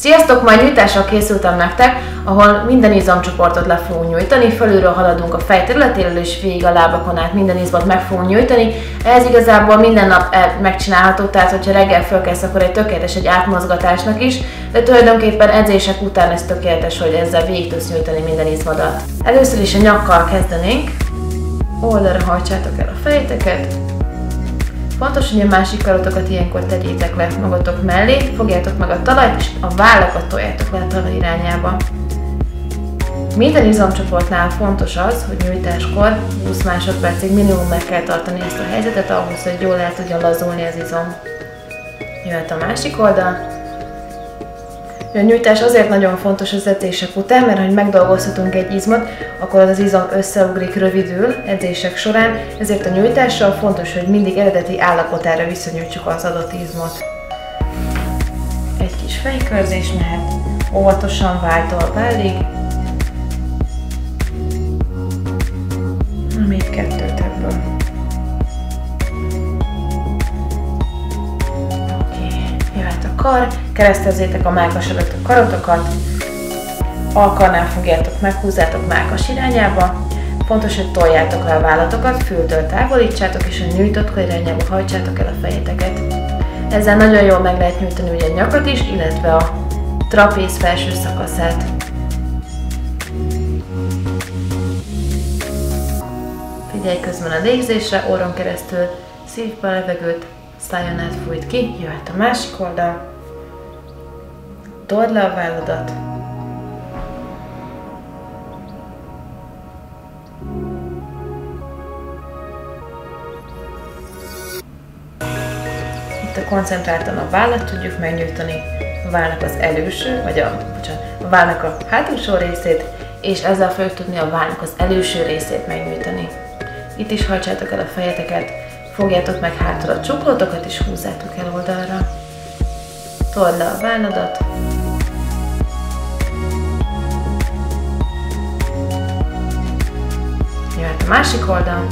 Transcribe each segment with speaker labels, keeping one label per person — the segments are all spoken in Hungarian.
Speaker 1: Sziasztok! Majd nyújtással készültem nektek, ahol minden izomcsoportot le fogunk nyújtani, fölülről haladunk a fej területéről, és végig a lábakon át minden izmot meg fogunk nyújtani. Ez igazából minden nap megcsinálható, tehát hogyha reggel fölkelsz, akkor egy tökéletes egy átmozgatásnak is, de tulajdonképpen edzések után ez tökéletes, hogy ezzel végig tudsz nyújtani minden izmodat. Először is a nyakkal kezdenénk, oldalra hajtsátok el a fejteket, Fontos, hogy a másik karotokat ilyenkor tegyétek le magatok mellé, fogjátok meg a talajt, és a vállakat toljátok le a talaj irányába. Minden izomcsoportnál fontos az, hogy nyújtáskor 20 másodpercig minimum meg kell tartani ezt a helyzetet ahhoz, hogy jól el tudjon lazulni az izom. Jöhet a másik oldal, a nyújtás azért nagyon fontos az edzések után, mert ha megdolgozhatunk egy izmot, akkor az, az izom összeugrik rövidül edzések során, ezért a nyújtással fontos, hogy mindig eredeti állapotára viszonyítsuk az adott izmot. Egy kis fejkörzés mehet, óvatosan váltól válig, még kettőt kar, keresztezzétek a mákas előtt a karotokat, alkarnál fogjátok meg, húzzátok mákas irányába, fontos, hogy toljátok le a vállatokat, fültől távolítsátok, és a nyújtott irányába hajtsátok el a fejeteket. Ezzel nagyon jól meg lehet nyújtani ugye a nyakat is, illetve a trapéz felső szakaszát. Figyelj közben a légzésre, orron keresztül szívbe a levegőt, szájon át ki, jöhet a másik oldal, told le a válladat, Itt a koncentráltan a vállat tudjuk megnyújtani, a válnak az előső, vagy a, bocsánat, a válnak a hátulsó részét, és ezzel fogjuk tudni a válnak az előső részét megnyújtani. Itt is hajtsátok el a fejeteket, Fogjátok meg hátra a csuklótokat, és húzzátok el oldalra. Told le a válladat. Jöhet a másik oldal.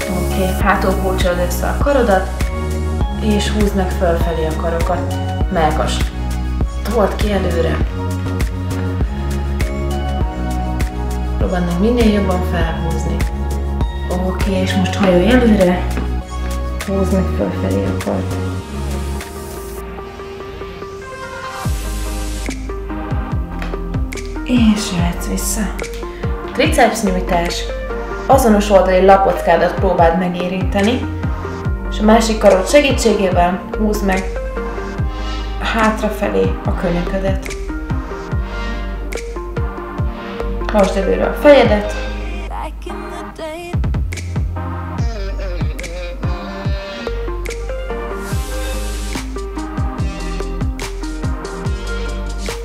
Speaker 1: Oké, okay, hátul össze a karodat, és meg fölfelé a karokat melkas. Told ki előre. Próbáld meg minél jobban felhúzni. Oké, és most hajolj előre. Húzd meg fölfelé a kart. És jöhetsz vissza. Triceps nyújtás. Azonos oldali lapockádat próbáld megérinteni, a másik karod segítségével húzd meg hátrafelé a könyöködet. Most előre a fejedet.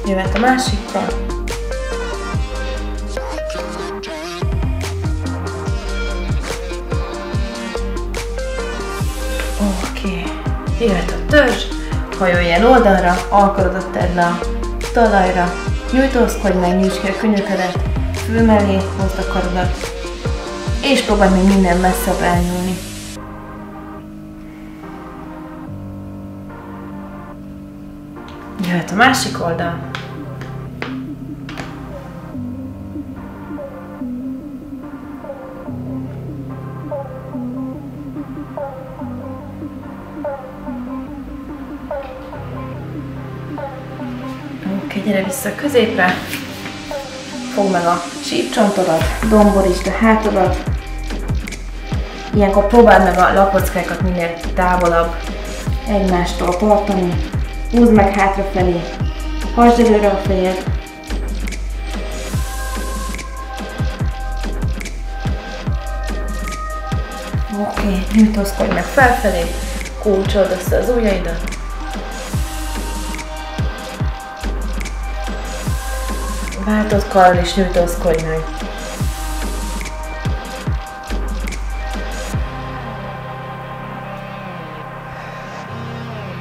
Speaker 1: Jöhet a másikkal. A törzs hajolj el oldalra, alkarodat tedd le a talajra, nyújtózkodj meg, nyújts ki a könyöködet, fül hozd a karodat, és próbálj még minden messzebb elnyúlni. Jöhet a másik oldal. Gyere vissza középre, fogd meg a sípcsontodat, domborítsd a hátodat, ilyenkor próbáld meg a lapockákat minél távolabb egymástól tartani, húzd meg hátrafelé, hajtsd előre a fejed, Oké, okay, nyújtózkodj meg felfelé, kulcsold össze az ujjaidat, váltott karon is nyújtózkodnak.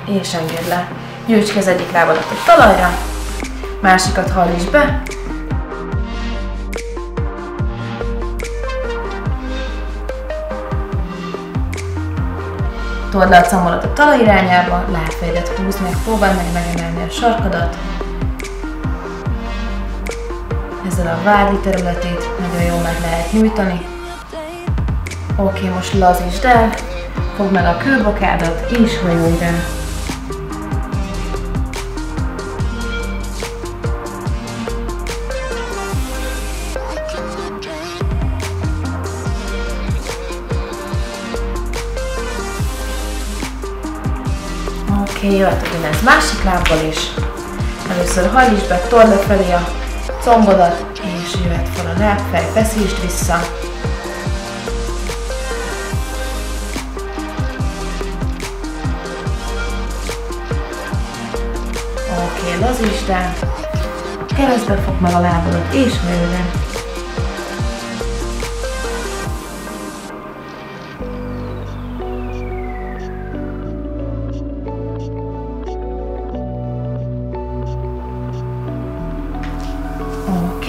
Speaker 1: És engedd le. Gyűjts ki az egyik lábadat a talajra, másikat hallíts be, told le a comolat a talaj irányába, lábfejedet húz meg, próbáld meg megemelni a sarkadat, ezzel a vádi területét nagyon jól meg lehet nyújtani. Oké, most lazítsd el, fogd meg a külbokádat és hajolj rá. Oké, okay, jöhet ugyanez másik lábbal is. Először hajlítsd be, tord lefelé a combodat, és jöhet fel a lábfej, feszítsd vissza. Oké, okay, lazítsd el. Keresztbe fog meg a lábadat, és hajlj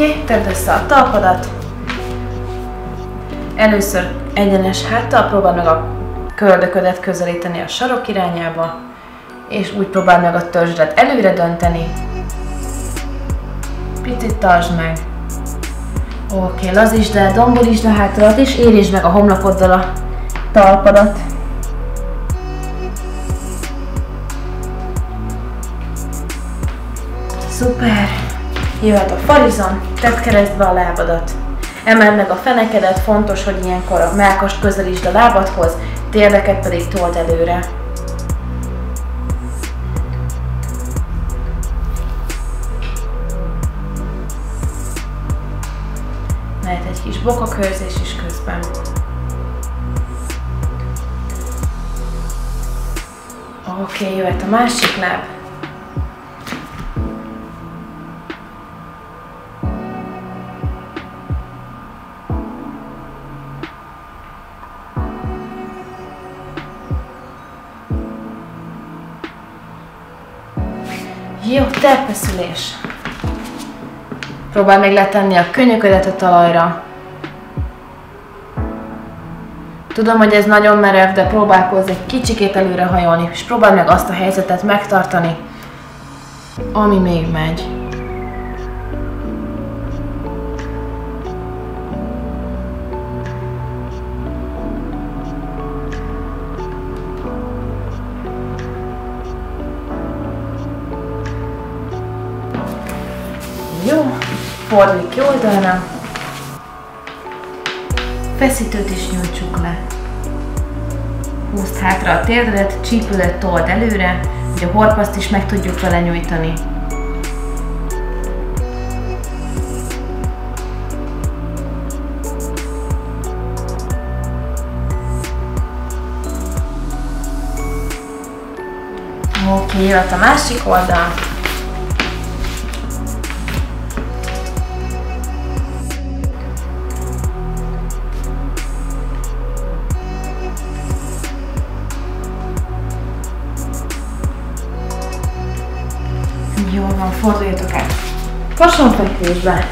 Speaker 1: Oké, tedd össze a talpadat. Először egyenes háttal próbáld meg a köldöködet közelíteni a sarok irányába, és úgy próbáld meg a törzsdet előre dönteni. Picit tartsd meg. Oké, lazítsd el, dombolítsd a hátadat, és érítsd meg a homlokoddal a talpadat. Jöhet a farizon, tedd keresztbe a lábadat. Emeld meg a fenekedet, fontos, hogy ilyenkor a melkast közelítsd a lábadhoz, térdeket pedig told előre. Lehet egy kis bokakörzés is közben. Oké, okay, jöhet a másik láb. Jó, terpeszülés. Próbálj meg letenni a könyöködet a talajra. Tudom, hogy ez nagyon merev, de próbálkozz egy kicsikét előre hajolni, és próbáld meg azt a helyzetet megtartani, ami még megy. Fordulj ki oldalra. Feszítőt is nyújtsuk le. Húzd hátra a térdet, csípődet told előre, hogy a horpaszt is meg tudjuk vele nyújtani. Oké, okay, a másik oldal. Jól van, forduljatok át. Hasonfekvésbe.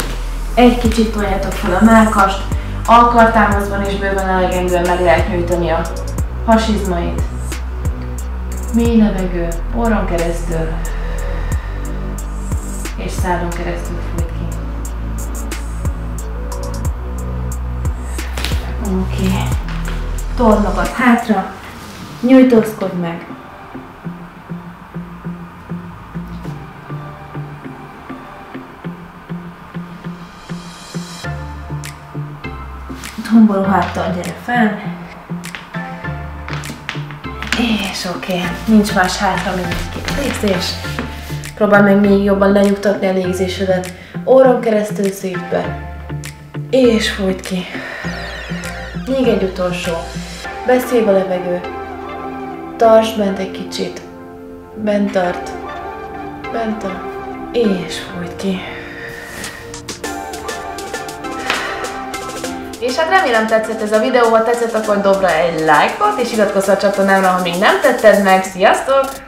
Speaker 1: Egy kicsit toljátok fel a melkast, alkartámaszban is bőven elegendően meg lehet nyújtani a hasizmait. Mély levegő, orron keresztül, és szádon keresztül fújt ki. Oké. Okay. Magad hátra, nyújtózkodj meg. Tomboló háttal gyere fel. És oké, okay. nincs más hátra, mint egy két légzés. Próbálj meg még jobban lenyugtatni a légzésedet. Óron keresztül szívbe. És fújt ki. Még egy utolsó. Beszélj a levegő. Tartsd bent egy kicsit. Bent tart. Bent tart. És fújt ki. És hát remélem tetszett ez a videó, ha tetszett, akkor dobra egy lájkot, és iratkozz a csatornámra, ha még nem tetted meg. Sziasztok!